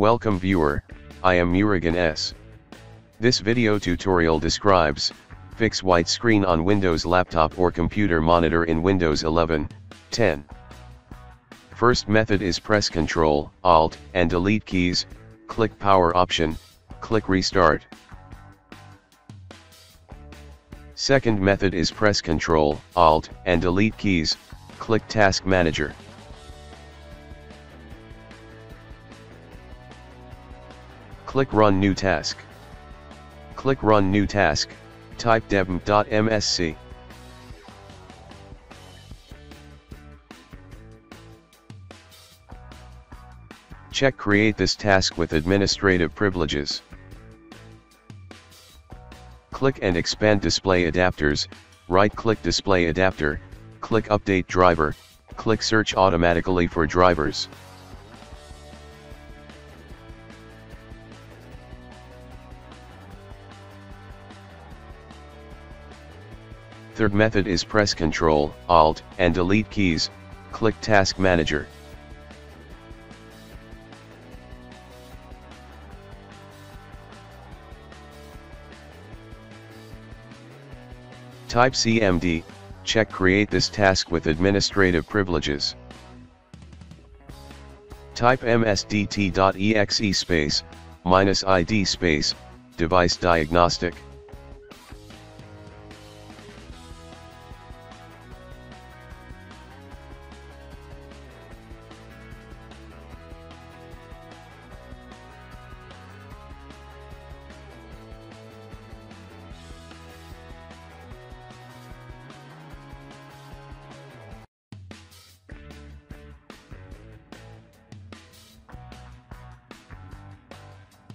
Welcome viewer, I am Murugan S. This video tutorial describes, fix white screen on Windows laptop or computer monitor in Windows 11, 10. First method is press Ctrl, Alt, and Delete keys, click Power option, click Restart. Second method is press Ctrl, Alt, and Delete keys, click Task Manager. Click Run New Task. Click Run New Task, type dev.msc. Check Create this task with administrative privileges. Click and expand display adapters, right-click display adapter, click Update driver, click Search automatically for drivers. Third method is press Ctrl, Alt, and Delete keys, click Task Manager. Type CMD, check create this task with administrative privileges. Type msdt.exe space, minus id space, device diagnostic.